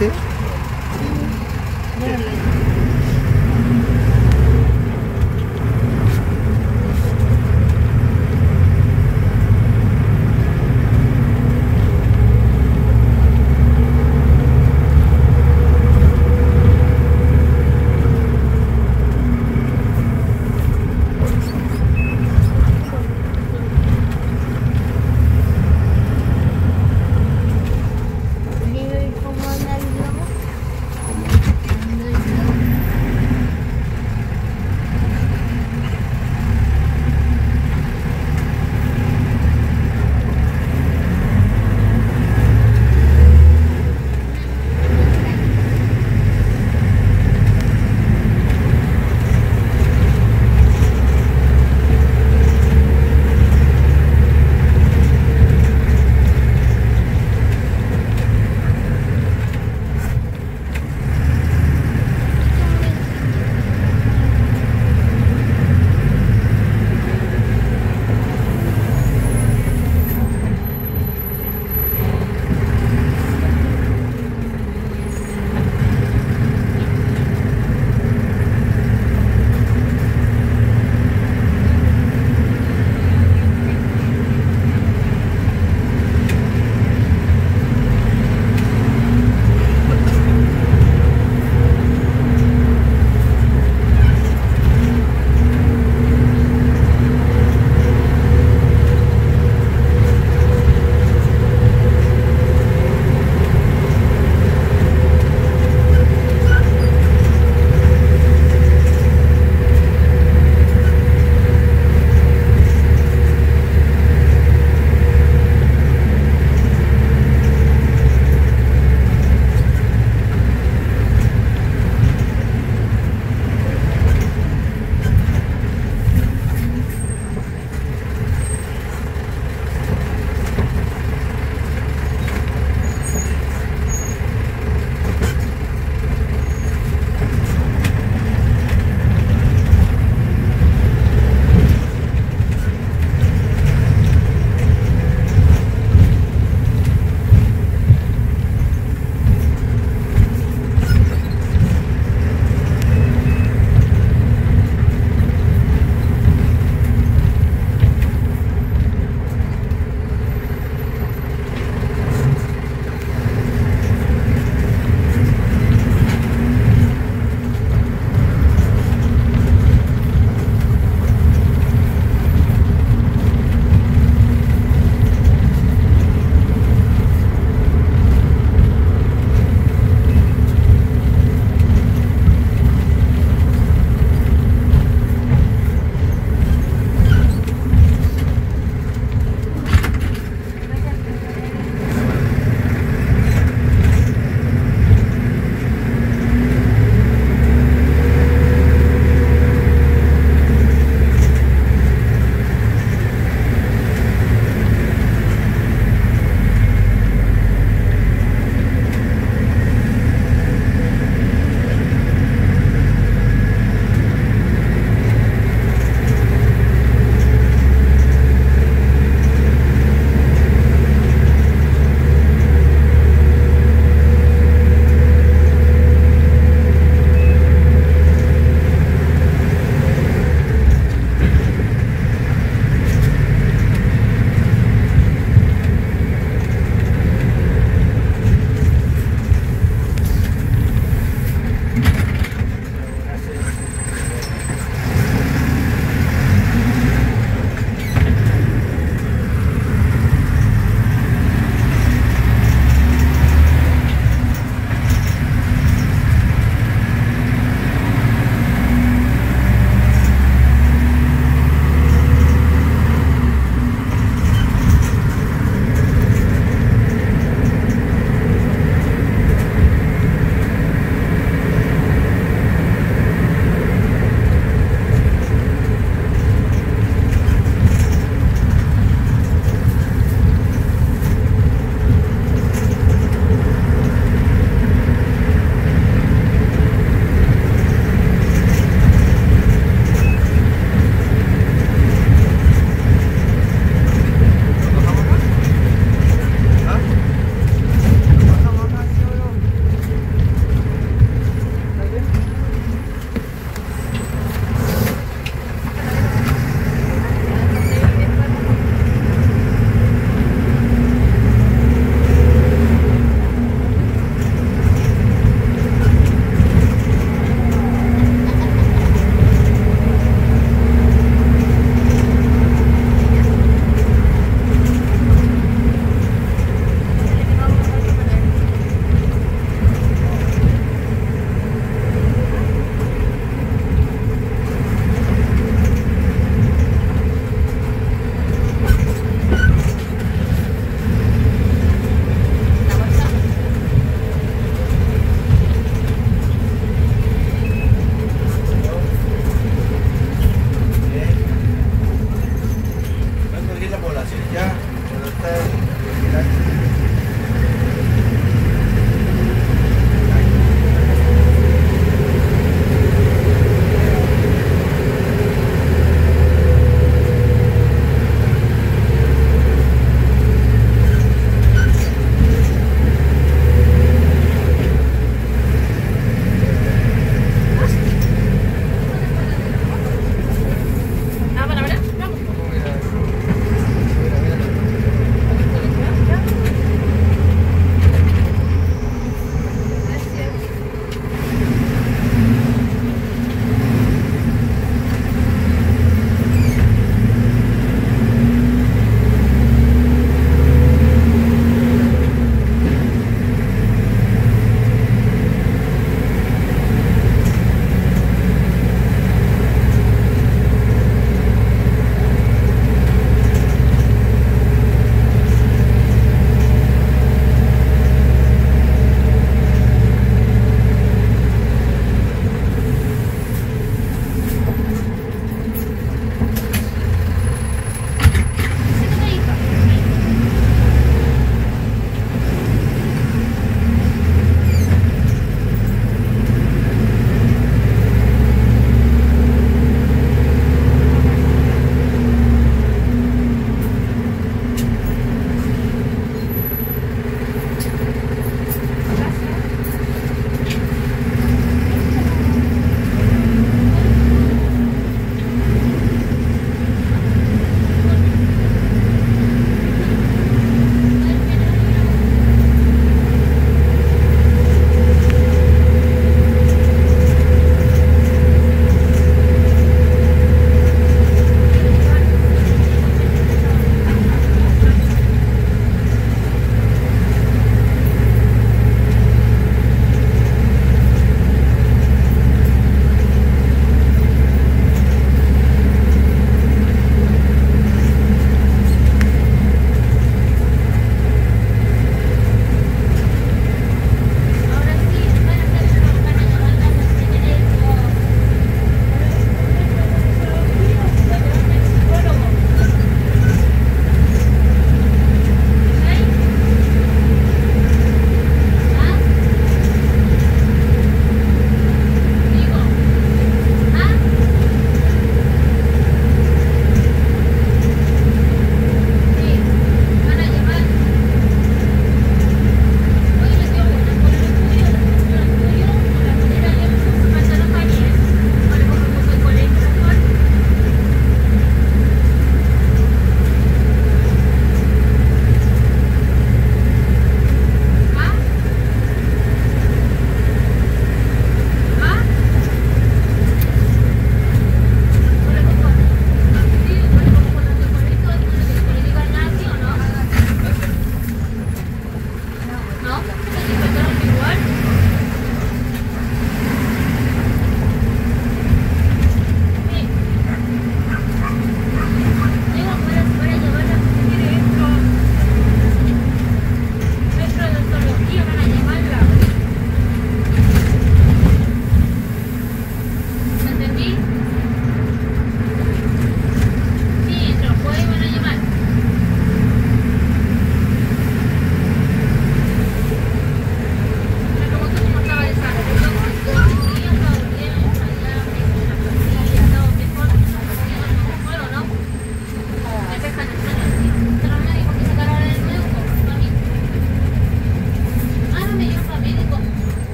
tiếp